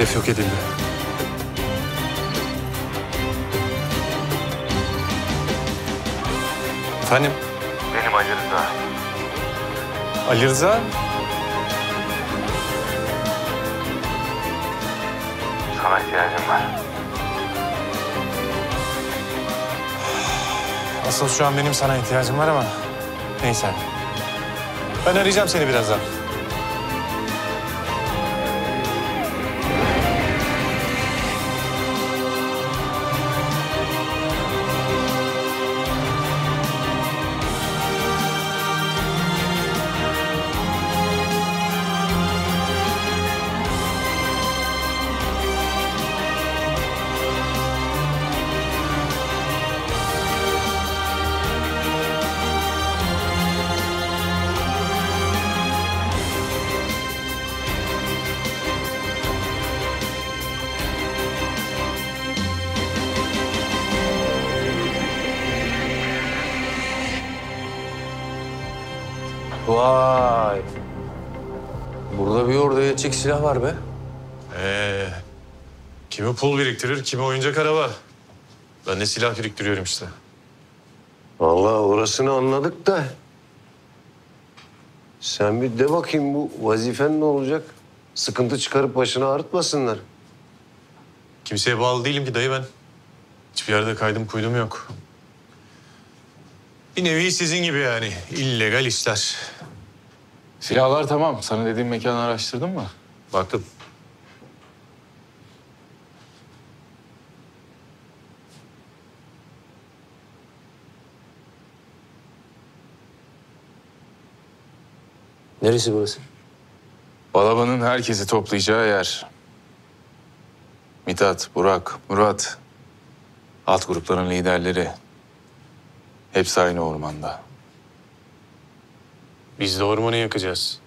Hedef yok edildi. Efendim? Benim Ali Rıza. Ali Rıza? Sana ihtiyacım var. Asıl şu an benim sana ihtiyacım var ama neyse. Ben arayacağım seni birazdan. Vay. Burada bir orada yetecek silah var be. Ee, kimi pul biriktirir, kimi oyuncak araba. Ben de silah biriktiriyorum işte. Vallahi orasını anladık da. Sen bir de bakayım bu vazifen ne olacak? Sıkıntı çıkarıp başını ağrıtmasınlar. Kimseye bağlı değilim ki dayı ben. Hiçbir yerde kaydım kuydum yok. Bir nevi sizin gibi yani. illegal işler. Silahlar tamam. Sana dediğim mekanı araştırdın mı? Baktım. Neresi burası? Balabanın herkesi toplayacağı yer. Mithat, Burak, Murat. Alt grupların liderleri. Hepsi aynı ormanda. Biz de ormanı yakacağız.